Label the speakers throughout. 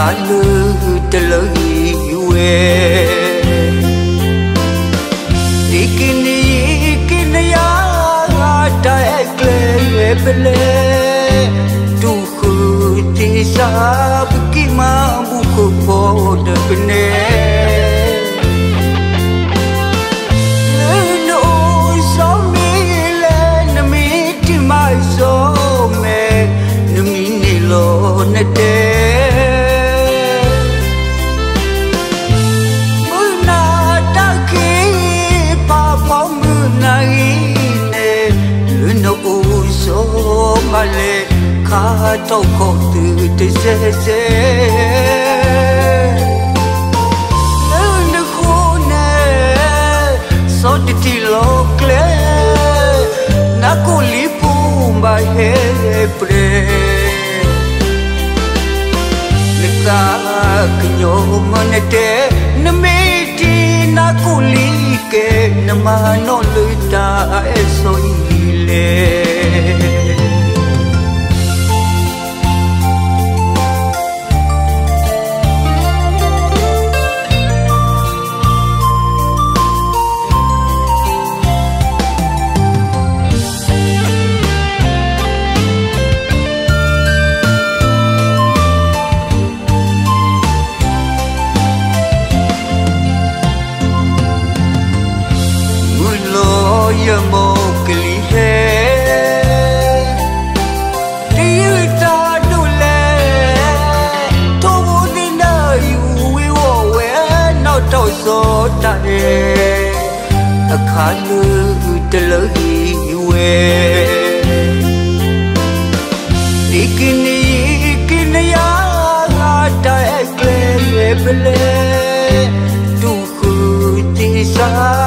Speaker 1: hai nơi 가도 고드 드세세 너는 혼내 소디티 로클레 나콜리 뿜바 헤브레 늑다 그녀만에게 너메티 나콜리게 너만 올리다 애소이 အခါလူတလို့ဒီဝဲဒီကနီကနယာငါတဲ့ကလေးပဲလေတူခုတင်စား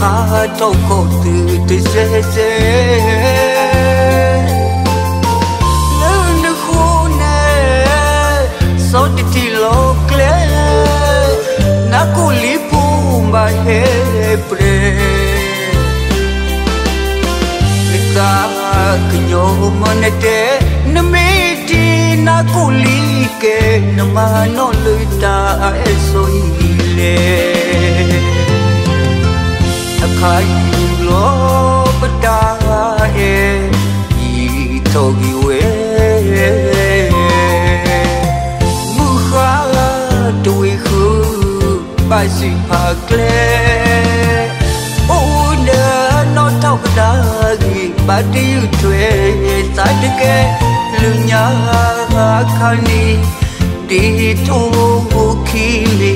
Speaker 1: 가도 고드 드세세 너는 후네 소디티 로클레 나콜리 푸마 헤브레 내가 그녀만에게 너미디 나콜리게 너만 올리다 에소이레 i togi we Mukha tui khu ba si pa kle O na no tau da gi ba ti yu twe ni di tu ki mi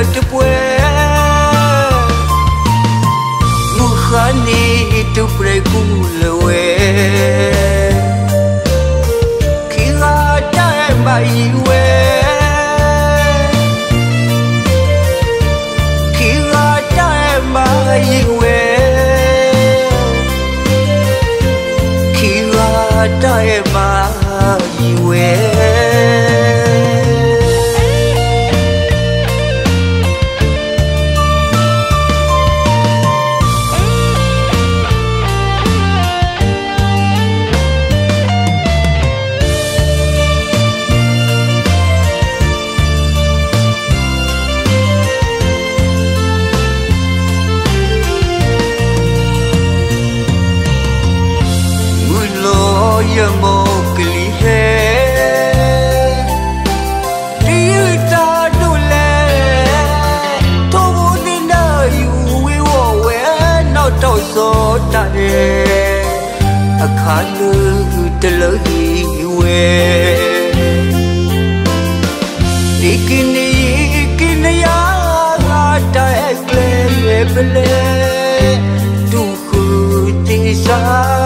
Speaker 1: na te pue Mu khani tu pre ku le we Ki ta mai we Ki ta mai we Ki ta mai အခါလူတလို့ဒီဝဲဒီကနီကနယာကတဲ့ကလေးပဲလေသူခုတင်စား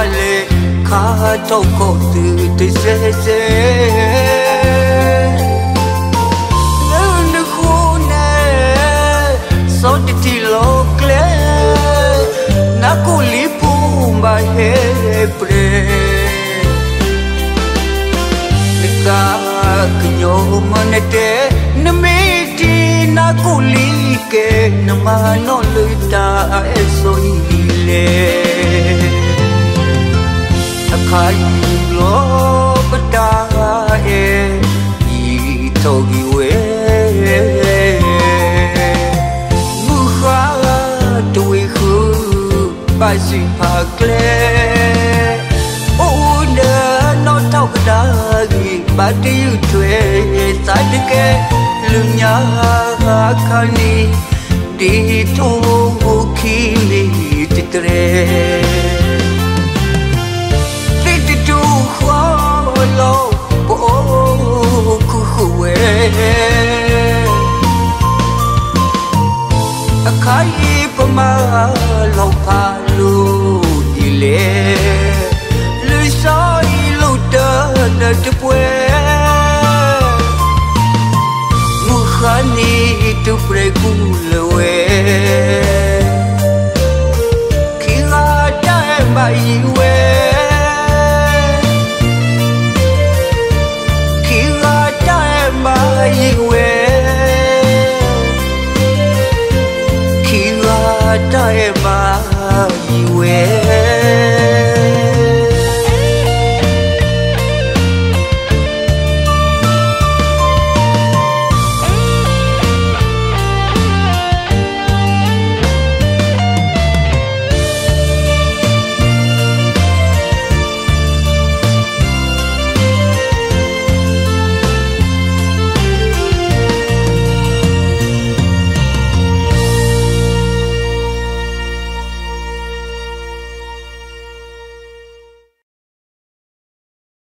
Speaker 1: hale ka toko tu te se se Nen khune so ti ti lo kle na kulipu mba he pre Nika knyo manete na me ti na kulike na manolita eso ile lo bất đa e y thâu ghi quê mu khá tôi khứ, bài suy hạ lê ô nơ nó thâu cái đá ghi ba tiêu thuê thế kê lưng nhà khá khá đi thôi Estoy